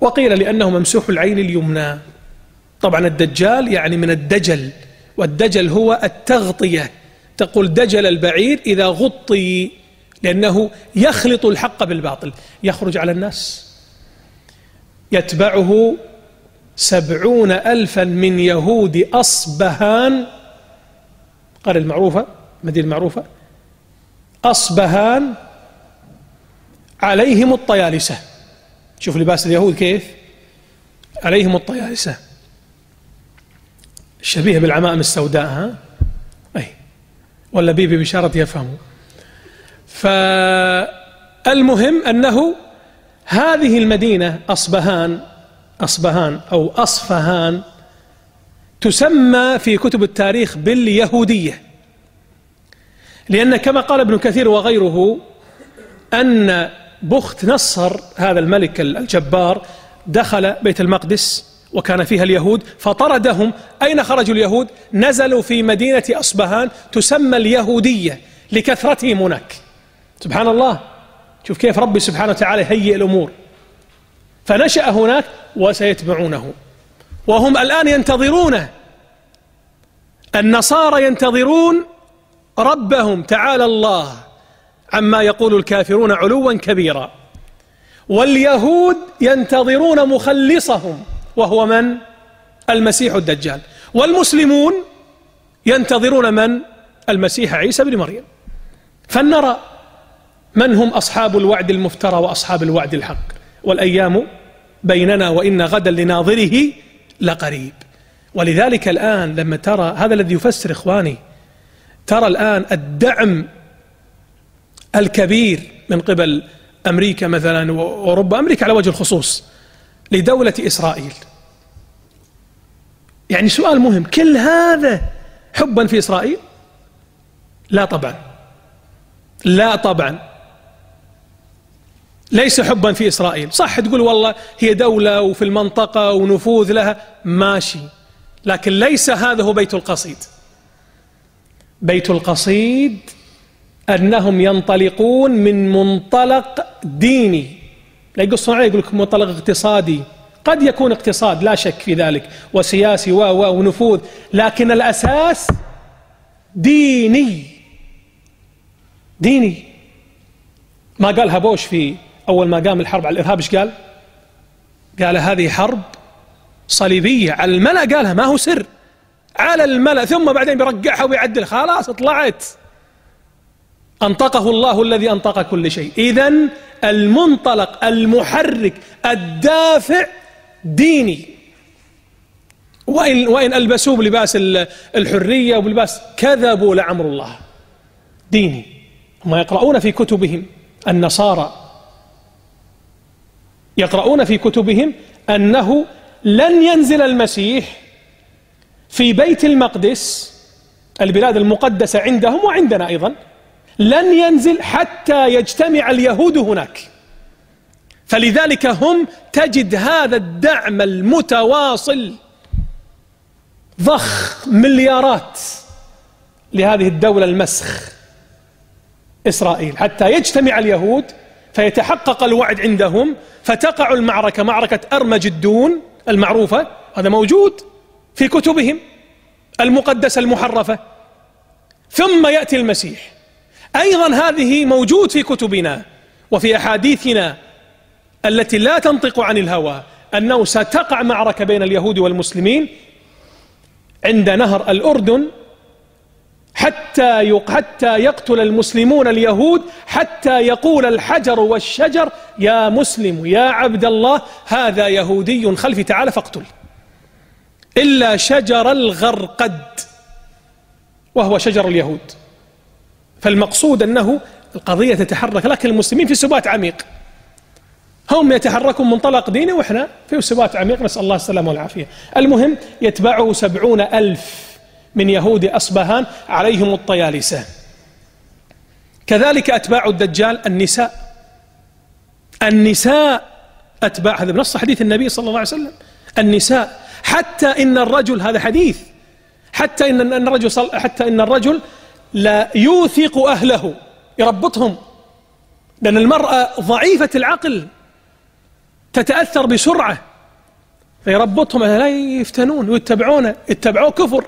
وقيل لأنه ممسوح العين اليمنى. طبعا الدجال يعني من الدجل والدجل هو التغطية. تقول دجل البعير إذا غطي لأنه يخلط الحق بالباطل. يخرج على الناس. يتبعه سبعون ألفا من يهود أصبهان. قال المعروفة مدينة المعروفة. أصبهان عليهم الطيالسة. شوف لباس اليهود كيف؟ عليهم الطيالسة شبيه بالعمائم السوداء ها؟ أي. ولا بشارة يفهموا فالمهم أنه هذه المدينة أصبهان أصبهان أو أصفهان تسمى في كتب التاريخ باليهودية. لأن كما قال ابن كثير وغيره أن بخت نصر هذا الملك الجبار دخل بيت المقدس وكان فيها اليهود فطردهم. أين خرجوا اليهود؟ نزلوا في مدينة أصبهان تسمى اليهودية لكثرتهم هناك. سبحان الله. شوف كيف ربي سبحانه وتعالى يهيئ الأمور. فنشأ هناك وسيتبعونه. وهم الآن ينتظرونه النصارى ينتظرون ربهم تعالى الله. عما يقول الكافرون علوا كبيرا. واليهود ينتظرون مخلصهم وهو من؟ المسيح الدجال. والمسلمون ينتظرون من؟ المسيح عيسى بن مريم. فلنرى من هم أصحاب الوعد المفترى وأصحاب الوعد الحق. والأيام بيننا وإن غدا لناظره لقريب. ولذلك الآن لما ترى هذا الذي يفسر إخواني ترى الآن الدعم الكبير من قبل أمريكا مثلا وأوروبا. أمريكا على وجه الخصوص لدولة إسرائيل. يعني سؤال مهم كل هذا حبا في إسرائيل؟ لا طبعا. لا طبعا. ليس حبا في إسرائيل. صح تقول والله هي دولة وفي المنطقة ونفوذ لها. ماشي. لكن ليس هذا هو بيت القصيد. بيت القصيد أنهم ينطلقون من منطلق ديني. لا يقصون عليه يقول لك منطلق اقتصادي. قد يكون اقتصاد لا شك في ذلك وسياسي و ونفوذ لكن الأساس ديني. ديني. ما قالها بوش في أول ما قام الحرب على الإرهاب إيش قال؟ قال هذه حرب صليبية. على الملأ قالها ما هو سر. على الملأ ثم بعدين بيرقعها ويعدل. خلاص طلعت أنطقه الله الذي أنطق كل شيء. إذا المنطلق المحرك الدافع ديني. وإن, وإن ألبسوه بلباس الحرية وبلباس كذبوا لعمر الله. ديني. هم يقرؤون في كتبهم النصارى. يقرؤون في كتبهم أنه لن ينزل المسيح في بيت المقدس البلاد المقدسة عندهم وعندنا أيضا لن ينزل حتى يجتمع اليهود هناك. فلذلك هم تجد هذا الدعم المتواصل ضخ مليارات لهذه الدولة المسخ إسرائيل. حتى يجتمع اليهود فيتحقق الوعد عندهم فتقع المعركة معركة أرمجدون المعروفة هذا موجود في كتبهم المقدسة المحرفة. ثم يأتي المسيح. أيضا هذه موجود في كتبنا وفي أحاديثنا التي لا تنطق عن الهوى أنه ستقع معركة بين اليهود والمسلمين عند نهر الأردن حتى حتى يقتل المسلمون اليهود حتى يقول الحجر والشجر يا مسلم يا عبد الله هذا يهودي خلفي تعالى فاقتل. إلا شجر الغرقد وهو شجر اليهود. فالمقصود أنه القضية تتحرك لكن المسلمين في سبات عميق. هم يتحركون منطلق ديني وإحنا في سبات عميق. نسأل الله السلامة والعافية. المهم يتبعه سبعون ألف من يهود أصبهان عليهم الطيالسة كذلك أتباع الدجال النساء. النساء أتباع هذا بنص حديث النبي صلى الله عليه وسلم. النساء حتى إن الرجل هذا حديث حتى إن الرجل حتى إن الرجل لا يوثق أهله يربطهم لأن المرأة ضعيفة العقل تتأثر بسرعة فيربطهم لا يفتنون ويتبعونه اتبعوه كفر.